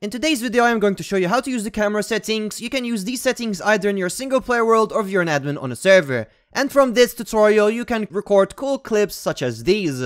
In today's video I am going to show you how to use the camera settings. You can use these settings either in your single player world or if you're an admin on a server. And from this tutorial you can record cool clips such as these.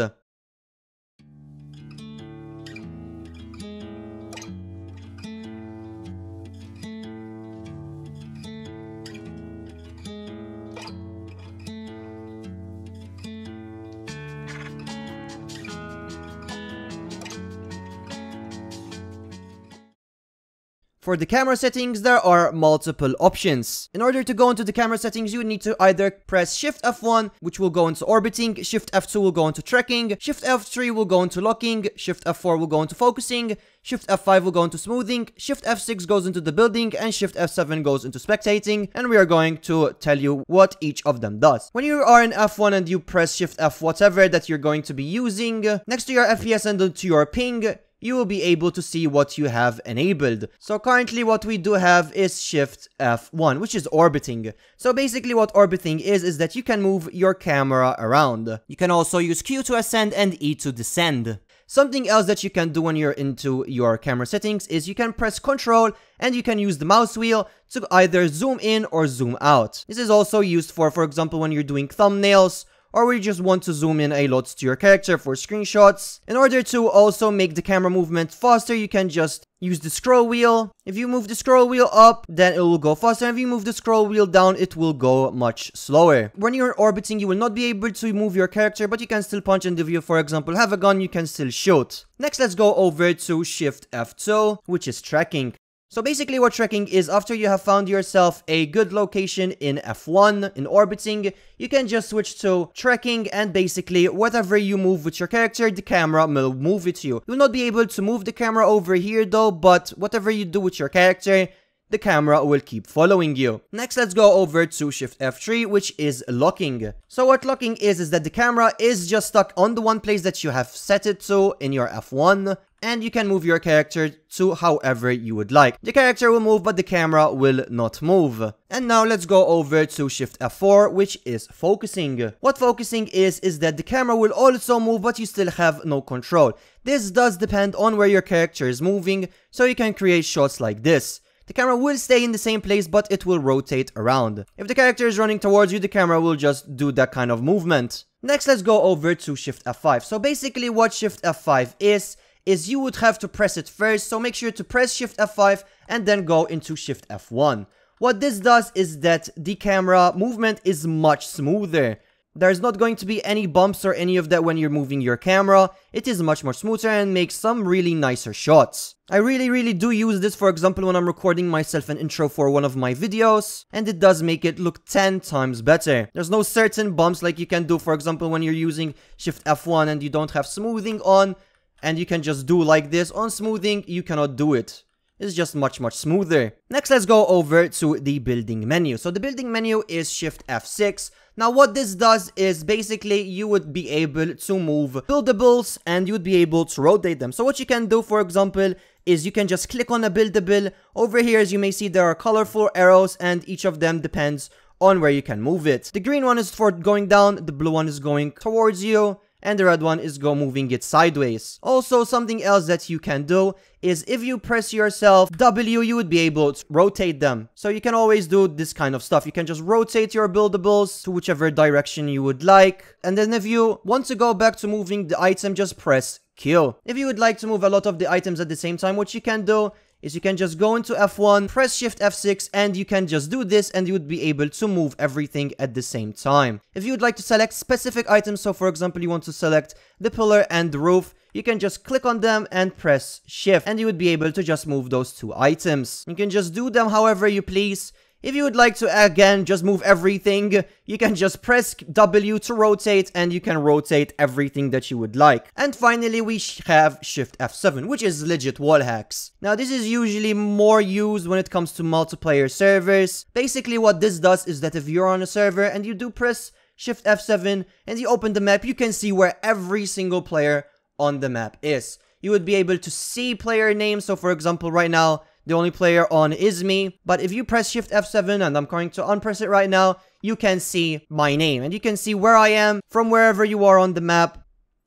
For the camera settings, there are multiple options. In order to go into the camera settings, you need to either press Shift F1, which will go into orbiting, Shift F2 will go into tracking, Shift F3 will go into locking, Shift F4 will go into focusing, Shift F5 will go into smoothing, Shift F6 goes into the building, and Shift F7 goes into spectating, and we are going to tell you what each of them does. When you are in F1 and you press Shift F whatever that you're going to be using, next to your FPS and to your ping, you will be able to see what you have enabled. So currently what we do have is shift F1, which is orbiting. So basically what orbiting is, is that you can move your camera around. You can also use Q to ascend and E to descend. Something else that you can do when you're into your camera settings is you can press control and you can use the mouse wheel to either zoom in or zoom out. This is also used for, for example, when you're doing thumbnails or we just want to zoom in a lot to your character for screenshots. In order to also make the camera movement faster, you can just use the scroll wheel. If you move the scroll wheel up, then it will go faster. If you move the scroll wheel down, it will go much slower. When you're orbiting, you will not be able to move your character, but you can still punch and if you, for example, have a gun, you can still shoot. Next, let's go over to Shift F2, which is tracking. So basically what tracking is after you have found yourself a good location in F1, in orbiting, you can just switch to tracking and basically whatever you move with your character, the camera will move with you. You'll not be able to move the camera over here though, but whatever you do with your character, the camera will keep following you. Next, let's go over to Shift F3, which is locking. So what locking is, is that the camera is just stuck on the one place that you have set it to in your F1, and you can move your character to however you would like. The character will move, but the camera will not move. And now let's go over to Shift F4, which is focusing. What focusing is, is that the camera will also move, but you still have no control. This does depend on where your character is moving, so you can create shots like this. The camera will stay in the same place, but it will rotate around. If the character is running towards you, the camera will just do that kind of movement. Next, let's go over to Shift F5. So basically what Shift F5 is, is you would have to press it first, so make sure to press Shift F5 and then go into Shift F1. What this does is that the camera movement is much smoother. There's not going to be any bumps or any of that when you're moving your camera. It is much more smoother and makes some really nicer shots. I really really do use this for example when I'm recording myself an intro for one of my videos and it does make it look 10 times better. There's no certain bumps like you can do for example when you're using shift F1 and you don't have smoothing on and you can just do like this. On smoothing you cannot do it is just much much smoother. Next let's go over to the building menu. So the building menu is shift F6. Now what this does is basically you would be able to move buildables and you would be able to rotate them. So what you can do for example is you can just click on a buildable. Over here as you may see there are colorful arrows and each of them depends on where you can move it. The green one is for going down, the blue one is going towards you, and the red one is go moving it sideways. Also, something else that you can do is if you press yourself W, you would be able to rotate them. So you can always do this kind of stuff. You can just rotate your buildables to whichever direction you would like. And then if you want to go back to moving the item, just press Q. If you would like to move a lot of the items at the same time, what you can do is you can just go into F1, press Shift F6, and you can just do this and you would be able to move everything at the same time. If you would like to select specific items, so for example you want to select the pillar and the roof, you can just click on them and press Shift, and you would be able to just move those two items. You can just do them however you please, if you would like to, again, just move everything, you can just press W to rotate and you can rotate everything that you would like. And finally, we have Shift F7, which is legit wall hacks. Now, this is usually more used when it comes to multiplayer servers. Basically, what this does is that if you're on a server and you do press Shift F7 and you open the map, you can see where every single player on the map is. You would be able to see player names. So, for example, right now, the only player on is me. But if you press Shift F7 and I'm going to unpress it right now, you can see my name and you can see where I am from wherever you are on the map.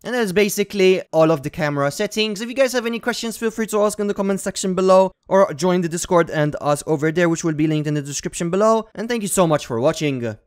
And that is basically all of the camera settings. If you guys have any questions, feel free to ask in the comment section below or join the Discord and ask over there, which will be linked in the description below. And thank you so much for watching.